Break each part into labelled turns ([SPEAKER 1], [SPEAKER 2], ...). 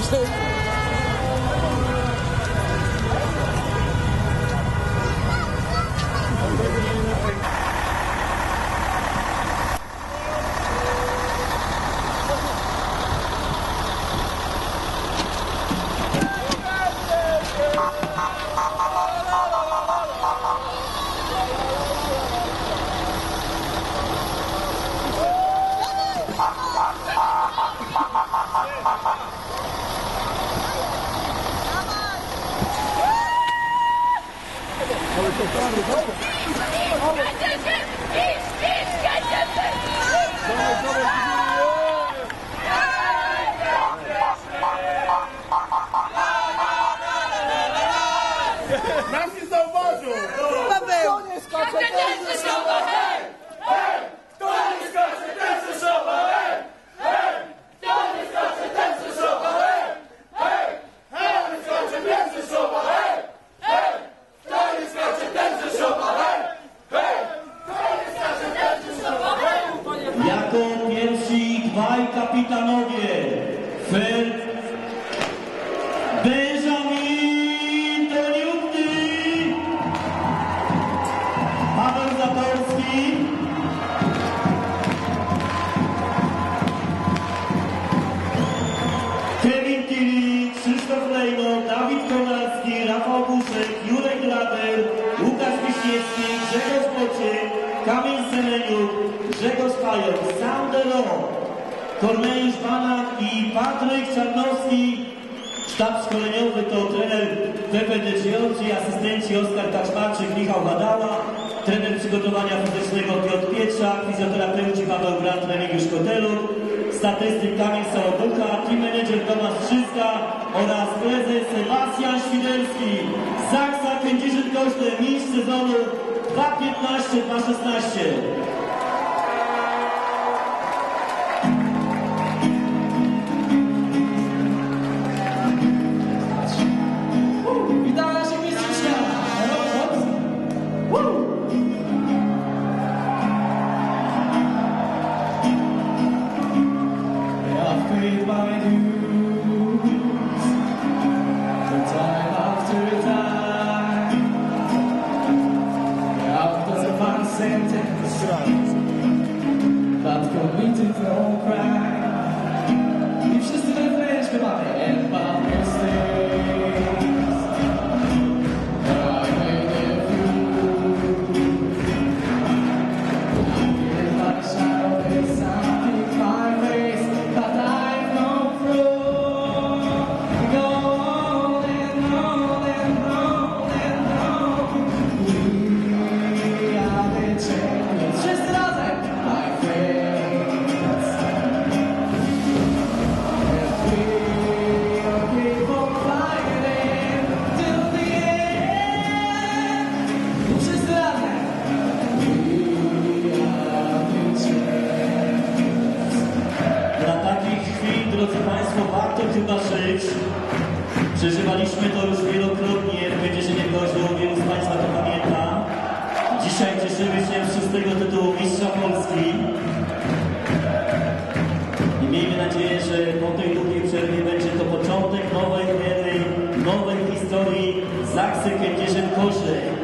[SPEAKER 1] Wednesday. Gaziantep! İş, iş
[SPEAKER 2] Gaziantep! Pierwsi dwaj kapitanowie. Fer Benjamin Doniuty Paweł Zatorski Kevin Tilly, Krzysztof Lejno, Dawid Konarski, Rafał Buszek, Jurek Graber, Łukasz Wiśniewski, Grzegorz Boczyk, Kamil Semeniuk, Grzegorz Pajok, Sam Delon, Korneliusz Banak i Patryk Czarnowski. Sztab szkoleniowy to trener Pepe Decioci, asystenci Oskar Kaczmarczyk, Michał Hadała, trener przygotowania fizycznego Piotr Pietrzak, fizjoterapeuci Paweł Brandt, Remigiusz Koteluk, statystyk Kamil Sałobuka, team manager Tomasz Trzyska oraz prezes Sebastian Świderski. Zaksa Kędzierzyn Koźle, mistrz sezonu 2.15-2.16.
[SPEAKER 3] But for me to cry, it's just a
[SPEAKER 2] different goodbye. Przeżywaliśmy to już wielokrotnie w Kędzierzynie Koźlu, wielu z Państwa to pamięta. Dzisiaj cieszymy się z szóstego tytułu Mistrza Polski. I miejmy nadzieję, że po tej długiej przerwie będzie to początek nowej ery, nowej historii Zaksy Kędzierzyn Koźle.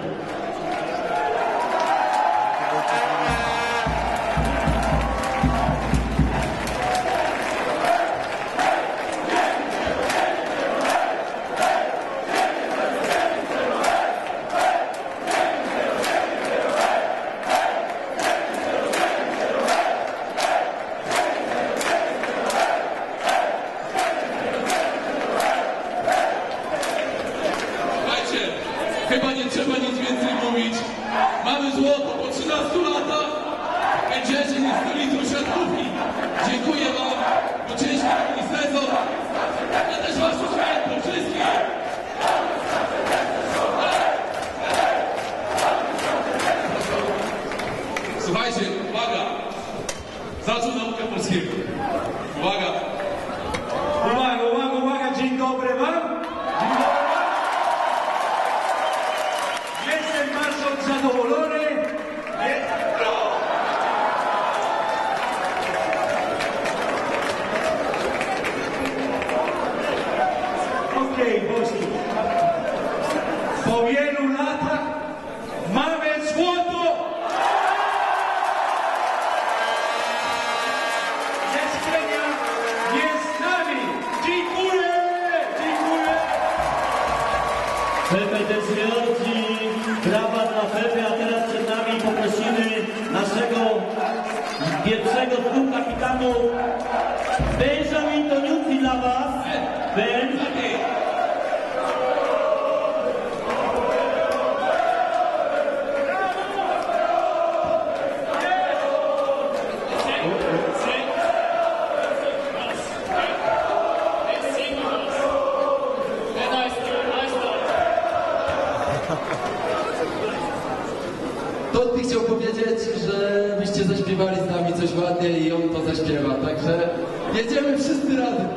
[SPEAKER 4] Chyba nie trzeba nic więcej mówić. Mamy złoto po 13 latach. Kędzierzyn jest stolicą siatkówki. Dziękuję Wam, ciężki taki sezon. Ja też Was uświęcam wszystkich. Słuchajcie, uwaga. Zaczął naukę polskiego. Uwaga,
[SPEAKER 2] Pepe Decioci, brawa dla Pepe, a teraz przed nami poprosimy naszego pierwszego współkapitanów Benjamin Toniucci dla Was. Ben.
[SPEAKER 4] powiedzieć, że byście zaśpiewali z nami coś ładnie i on to zaśpiewa. Także jedziemy wszyscy razem.